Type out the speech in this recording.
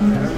Mm-hmm.